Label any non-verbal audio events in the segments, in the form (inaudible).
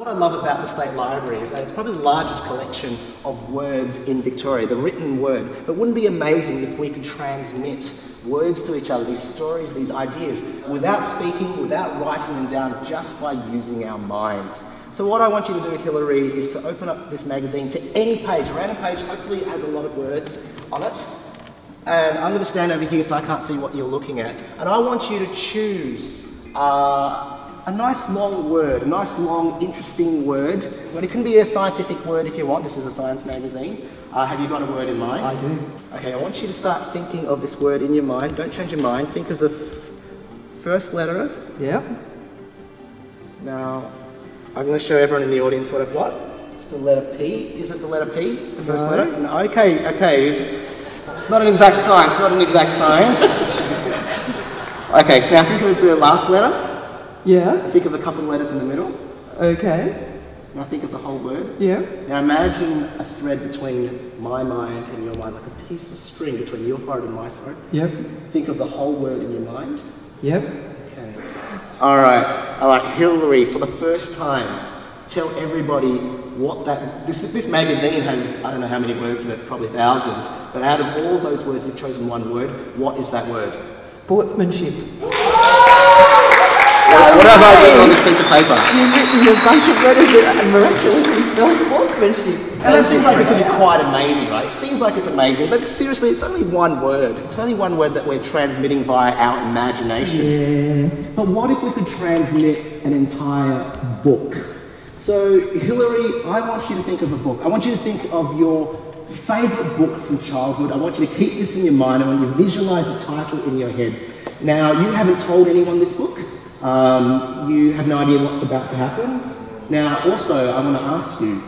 What I love about the State Library is that it's probably the largest collection of words in Victoria, the written word. But wouldn't it be amazing if we could transmit words to each other, these stories, these ideas, without speaking, without writing them down, just by using our minds? So what I want you to do, Hilary, is to open up this magazine to any page, a random page, hopefully it has a lot of words on it. And I'm going to stand over here so I can't see what you're looking at. And I want you to choose uh, a nice long word, a nice long interesting word. But it can be a scientific word if you want. This is a science magazine. Uh, have you got a word in mind? I do. Okay, I want you to start thinking of this word in your mind. Don't change your mind. Think of the first letter. Yep. Now, I'm going to show everyone in the audience what I've got. It's the letter P. Is it the letter P? The first No. letter? No. Okay, okay. It's, it's not an exact science. Not an exact science. (laughs) okay, so now think of the last letter. Yeah. Think of a couple of letters in the middle. Okay. Now think of the whole word. Yeah. Now imagine a thread between my mind and your mind, like a piece of string between your throat and my throat. Yep. Think of the whole word in your mind. Yep. Okay. All right. I like Hilary for the first time. Tell everybody what that. This this magazine has I don't know how many words in it, probably thousands. But out of all those words, you've chosen one word. What is that word? Sportsmanship. What have I written on this piece of paper? You've written a bunch of letters that miraculously spell sportsmanship. And it seems like it could be quite amazing, right? It seems like it's amazing, but seriously, it's only one word. It's only one word that we're transmitting via our imagination. Yeah. But what if we could transmit an entire book? So, Hilary, I want you to think of a book. I want you to think of your favourite book from childhood. I want you to keep this in your mind. I want you to visualise the title in your head. Now, you haven't told anyone this book. Um, you have no idea what's about to happen. Now, also, I want to ask you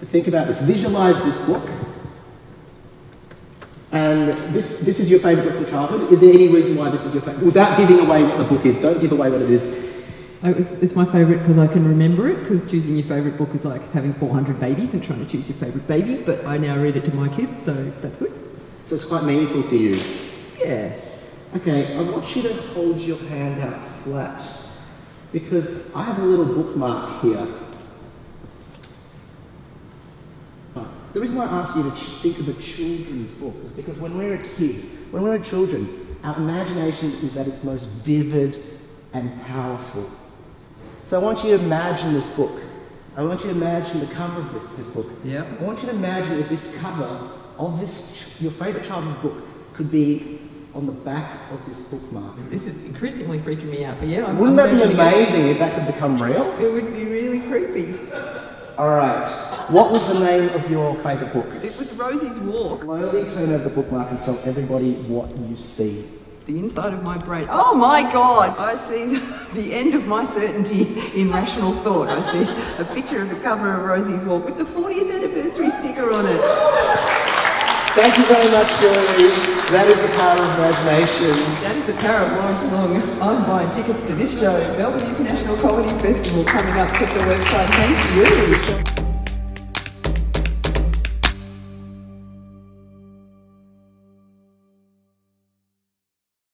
to think about this. Visualise this book. And this, this is your favourite book from childhood. Is there any reason why this is your favourite? Without giving away what the book is, don't give away what it is. It was, it's my favourite because I can remember it, because choosing your favourite book is like having 400 babies and trying to choose your favourite baby, but I now read it to my kids, so that's good. So it's quite meaningful to you. Yeah. Okay, I want you to hold your hand out flat because I have a little bookmark here. The reason why I ask you to think of a children's book is because when we're a kid, when we're children, our imagination is at its most vivid and powerful. So I want you to imagine this book. I want you to imagine the cover of this, this book. Yeah. I want you to imagine if this cover of this, your favourite childhood book, could be on the back of this bookmark. This is increasingly freaking me out, but yeah. I'm, Wouldn't I'm that be amazing if that could become real? It would be really creepy. All right. What was the name of your favourite book? It was Rosie's Walk. Slowly turn over the bookmark and tell everybody what you see. The inside of my brain. Oh my god! I see the end of my certainty in rational thought. I see a picture of the cover of Rosie's Walk with the 40th anniversary sticker on it. Thank you very much, Julie. That is the power of imagination. That is the power of Lawrence Leung. I'm buying tickets to this show, Melbourne International Comedy Festival, coming up. Check the website. Thank you.